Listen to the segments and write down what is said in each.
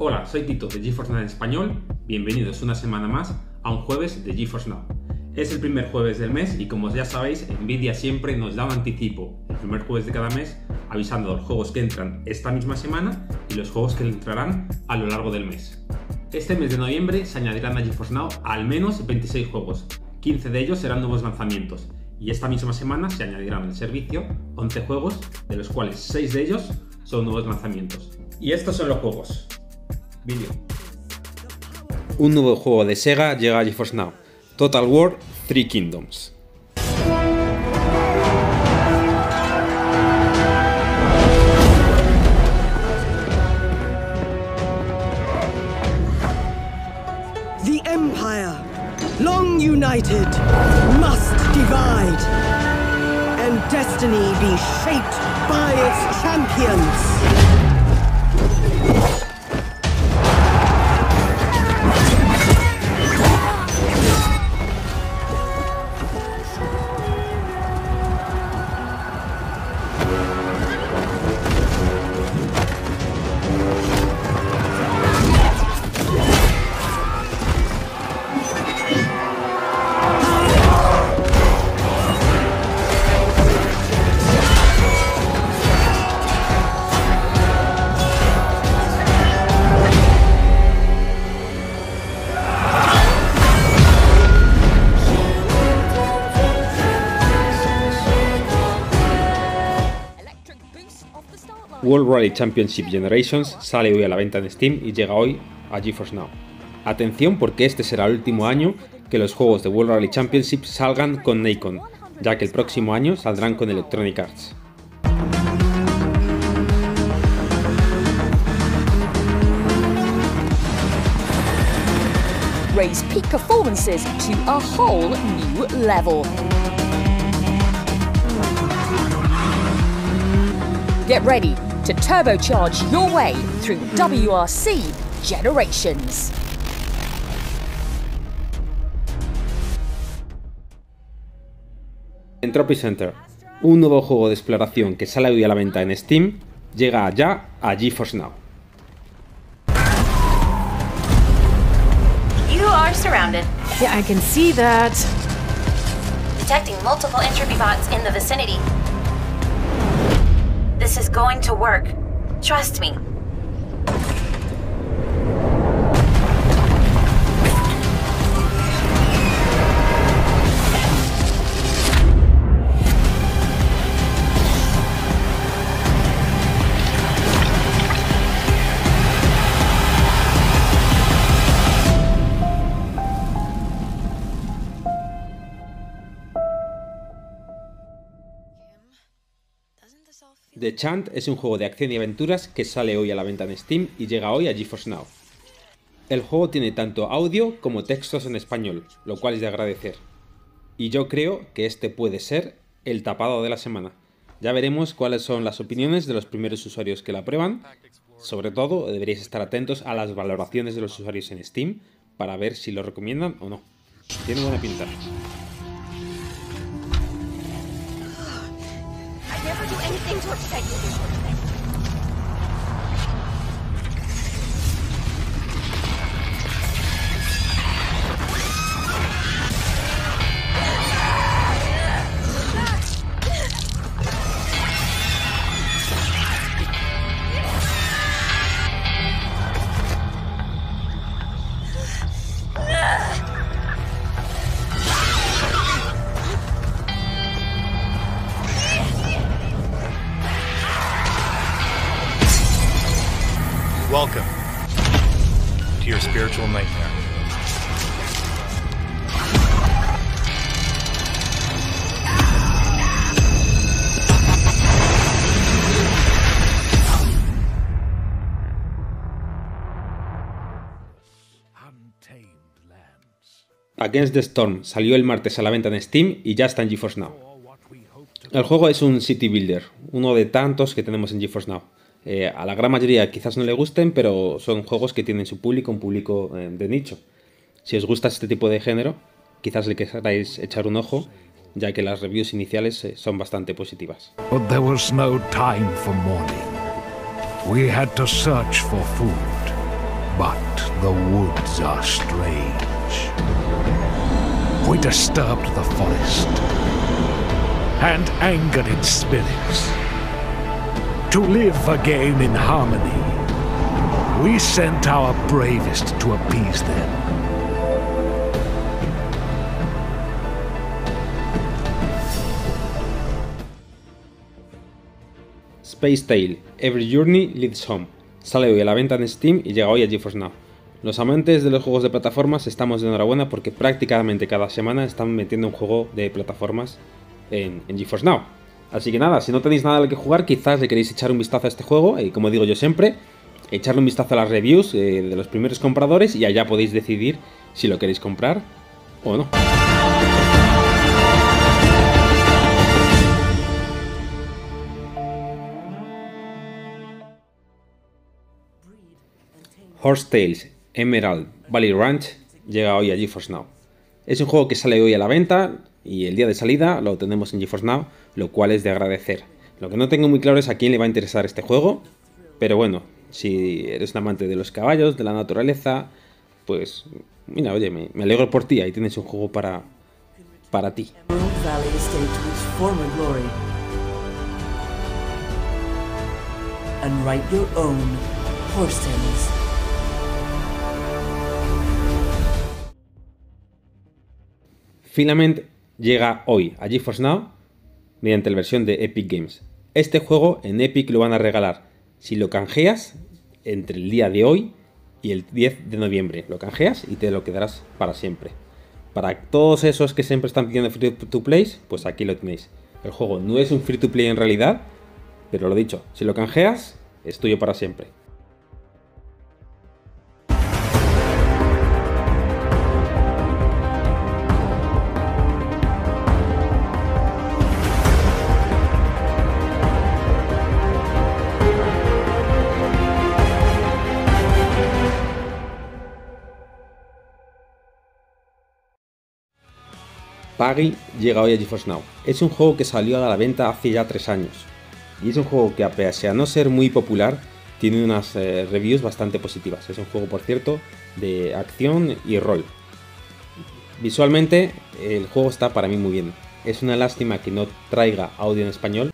Hola, soy Tito de GeForce Now en español. Bienvenidos una semana más a un jueves de GeForce Now. Es el primer jueves del mes y como ya sabéis, Nvidia siempre nos da un anticipo el primer jueves de cada mes avisando los juegos que entran esta misma semana y los juegos que entrarán a lo largo del mes. Este mes de noviembre se añadirán a GeForce Now al menos 26 juegos, 15 de ellos serán nuevos lanzamientos y esta misma semana se añadirán al servicio 11 juegos, de los cuales 6 de ellos son nuevos lanzamientos. Y estos son los juegos. Un nuevo juego de Sega llega a GeForce Now, Total War Three Kingdoms. The Empire, long united, must divide, and destiny be shaped by its champions. World Rally Championship Generations sale hoy a la venta en Steam y llega hoy a GeForce Now. Atención porque este será el último año que los juegos de World Rally Championship salgan con Nacon, ya que el próximo año saldrán con Electronic Arts. Raise peak performances to a whole new level. Get ready to turbocharge your way through WRC generations. Entropy Center, un nuevo juego de exploración que sale hoy a la venta en Steam, llega ya a GeForce Now. You are surrounded. Yeah, I can see that. Detecting multiple entropy bots in the vicinity. This is going to work. Trust me. The Chant es un juego de acción y aventuras que sale hoy a la venta en Steam y llega hoy a GeForce Now. El juego tiene tanto audio como textos en español, lo cual es de agradecer. Y yo creo que este puede ser el tapado de la semana. Ya veremos cuáles son las opiniones de los primeros usuarios que la prueban. Sobre todo, deberéis estar atentos a las valoraciones de los usuarios en Steam para ver si lo recomiendan o no. Tiene buena pinta. Do anything to upset you Against the Storm salió el martes a la venta en Steam y ya está en GeForce Now. El juego es un city builder, uno de tantos que tenemos en GeForce Now. Eh, a la gran mayoría quizás no le gusten, pero son juegos que tienen su público, un público eh, de nicho. Si os gusta este tipo de género, quizás le queráis echar un ojo, ya que las reviews iniciales eh, son bastante positivas. But there was no time for mourning. We had to search for food. But the woods are strange. We disturbed the forest and angered its spirits. To live again in harmony, we sent our bravest to appease them. Space Tale, Every Journey Leads Home. Sale hoy a la venta en Steam y llega hoy a GeForce Now. Los amantes de los juegos de plataformas estamos de enhorabuena porque prácticamente cada semana están metiendo un juego de plataformas en, GeForce Now. Así que nada, si no tenéis nada al que jugar, quizás le queréis echar un vistazo a este juego, y como digo yo siempre, echarle un vistazo a las reviews eh, de los primeros compradores y allá podéis decidir si lo queréis comprar o no. Horse Tales Emerald Valley Ranch llega hoy a GeForce Now. Es un juego que sale hoy a la venta y el día de salida lo tenemos en GeForce Now, lo cual es de agradecer. Lo que no tengo muy claro es a quién le va a interesar este juego, pero bueno, si eres un amante de los caballos, de la naturaleza, pues mira, oye, me, alegro por ti, ahí tienes un juego para, para ti. Filament llega hoy a GeForce Now mediante la versión de Epic Games. Este juego en Epic lo van a regalar si lo canjeas entre el día de hoy y el 10 de noviembre. Lo canjeas y te lo quedarás para siempre. Para todos esos que siempre están pidiendo free to play, pues aquí lo tenéis. El juego no es un free to play en realidad, pero lo dicho, si lo canjeas, es tuyo para siempre. Paggy llega hoy a GeForce Now. Es un juego que salió a la venta hace ya 3 años. Y es un juego que, a pesar de no ser muy popular, tiene unas eh, reviews bastante positivas. Es un juego, por cierto, de acción y rol. Visualmente, el juego está para mí muy bien. Es una lástima que no traiga audio en español.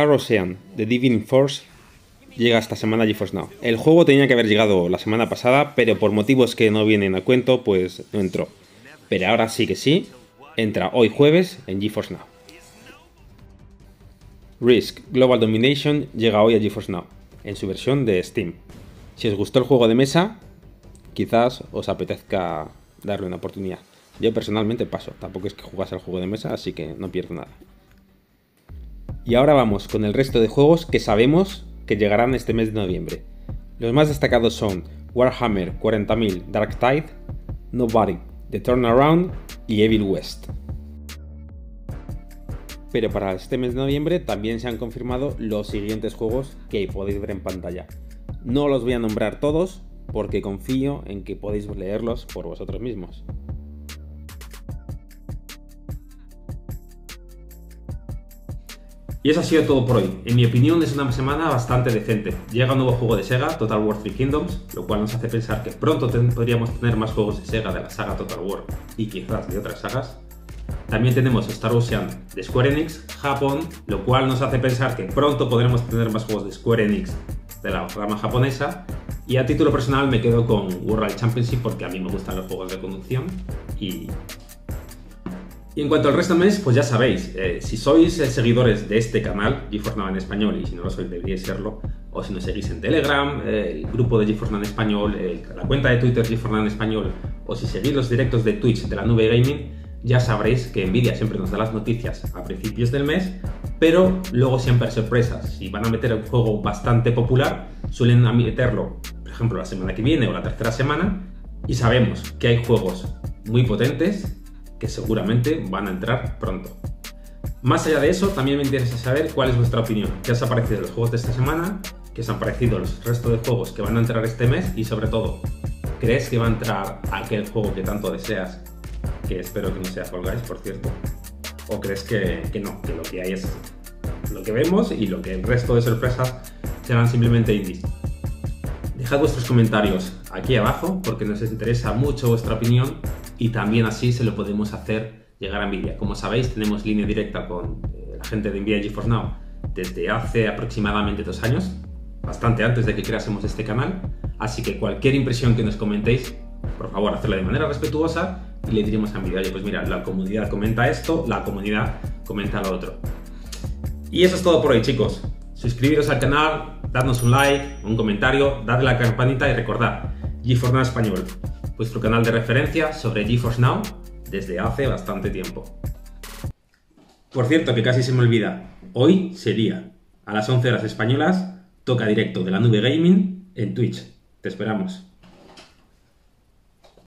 Star Ocean The Divine Force llega esta semana a GeForce Now. El juego tenía que haber llegado la semana pasada, pero por motivos que no vienen a cuento, pues no entró. Pero ahora sí que sí, entra hoy jueves en GeForce Now. Risk Global Domination llega hoy a GeForce Now, en su versión de Steam. Si os gustó el juego de mesa, quizás os apetezca darle una oportunidad. Yo personalmente paso, tampoco es que jugase al juego de mesa, así que no pierdo nada. Y ahora vamos con el resto de juegos que sabemos que llegarán este mes de noviembre. Los más destacados son Warhammer 40.000 Dark Tide, Nobody, The Turnaround y Evil West. Pero para este mes de noviembre también se han confirmado los siguientes juegos que podéis ver en pantalla. No los voy a nombrar todos porque confío en que podéis leerlos por vosotros mismos. Y eso ha sido todo por hoy. En mi opinión es una semana bastante decente. Llega un nuevo juego de Sega, Total War 3 Kingdoms, lo cual nos hace pensar que pronto podríamos tener más juegos de Sega de la saga Total War y quizás de otras sagas. También tenemos Star Ocean de Square Enix, Japón, lo cual nos hace pensar que pronto podremos tener más juegos de Square Enix de la rama japonesa. Y a título personal me quedo con World Championship porque a mí me gustan los juegos de conducción y Y en cuanto al resto del mes, pues ya sabéis, eh, si sois eh, seguidores de este canal, GeForce en español, y si no lo sois, deberíais serlo, o si nos seguís en Telegram, eh, el grupo de GeForce en español, la cuenta de Twitter GeForce en español, o si seguís los directos de Twitch de la nube gaming, ya sabréis que Nvidia siempre nos da las noticias a principios del mes, pero luego siempre hay sorpresas. Si van a meter un juego bastante popular, suelen meterlo, por ejemplo, la semana que viene o la tercera semana, y sabemos que hay juegos muy potentes que seguramente van a entrar pronto. Más allá de eso, también me interesa saber cuál es vuestra opinión. ¿Qué os ha parecido los juegos de esta semana? ¿Qué os han parecido los restos de juegos que van a entrar este mes? Y sobre todo, ¿crees que va a entrar aquel juego que tanto deseas? Que espero que no sea Fall por cierto. ¿O crees que, que no? Que lo que hay es lo que vemos y lo que el resto de sorpresas serán simplemente indies. Dejad vuestros comentarios aquí abajo porque nos interesa mucho vuestra opinión y también así se lo podemos hacer llegar a Nvidia. Como sabéis, tenemos línea directa con eh, la gente de Nvidia GeForce Now desde hace aproximadamente dos años, bastante antes de que creásemos este canal, así que cualquier impresión que nos comentéis, por favor, hacedla de manera respetuosa y le diremos a Nvidia, oye, pues mira, la comunidad comenta esto, la comunidad comenta lo otro. Y eso es todo por hoy, chicos. Suscribiros al canal, dadnos un like, un comentario, dadle a la campanita y recordad, GeForce Now Español, vuestro canal de referencia sobre GeForce Now desde hace bastante tiempo. Por cierto, que casi se me olvida, hoy sería a las 11 horas españolas, toca directo de la nube gaming en Twitch. Te esperamos.